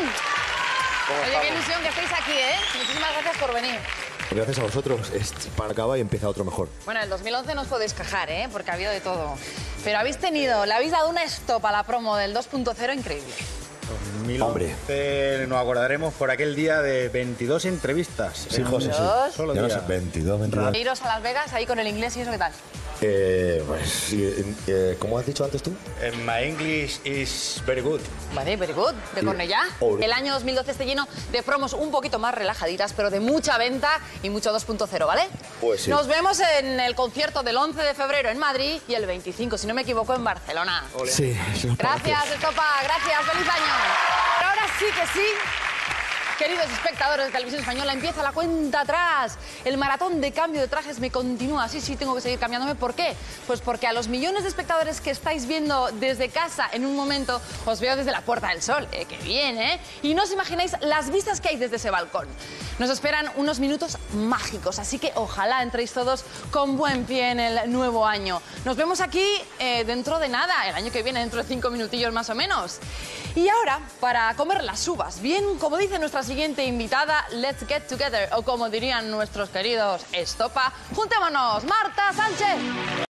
Oye, qué ilusión que estéis aquí, ¿eh? Muchísimas gracias por venir. Gracias a vosotros. Para acaba y empieza otro mejor. Bueno, el 2011 no os podéis quejar, ¿eh? Porque ha habido de todo. Pero habéis tenido, le habéis dado una stop a la promo del 2.0 increíble. 2011 nos acordaremos por aquel día de 22 entrevistas. Sí, José, sí. Solo Ya no sé, 22, 22. Iros a Las Vegas ahí con el inglés y eso, ¿qué tal? Eh, pues, eh, eh, ¿cómo has dicho antes tú? Eh, My English is very good. Vale, very good. De Cornellá. Oh. El año 2012 esté lleno de promos un poquito más relajaditas, pero de mucha venta y mucho 2.0, ¿vale? Pues sí. Nos vemos en el concierto del 11 de febrero en Madrid y el 25, si no me equivoco, en Barcelona. Sí. Gracias, Estopa. Gracias. Feliz año. Sí que sí. Queridos espectadores de Televisión Española, empieza la cuenta atrás. El maratón de cambio de trajes me continúa. Sí, sí, tengo que seguir cambiándome. ¿Por qué? Pues porque a los millones de espectadores que estáis viendo desde casa en un momento, os veo desde la Puerta del Sol. Eh, ¡Qué bien, eh! Y no os imagináis las vistas que hay desde ese balcón. Nos esperan unos minutos mágicos, así que ojalá entréis todos con buen pie en el nuevo año. Nos vemos aquí eh, dentro de nada, el año que viene, dentro de cinco minutillos más o menos. Y ahora, para comer las uvas, bien como dice nuestra siguiente invitada, let's get together, o como dirían nuestros queridos Estopa, juntémonos, Marta Sánchez.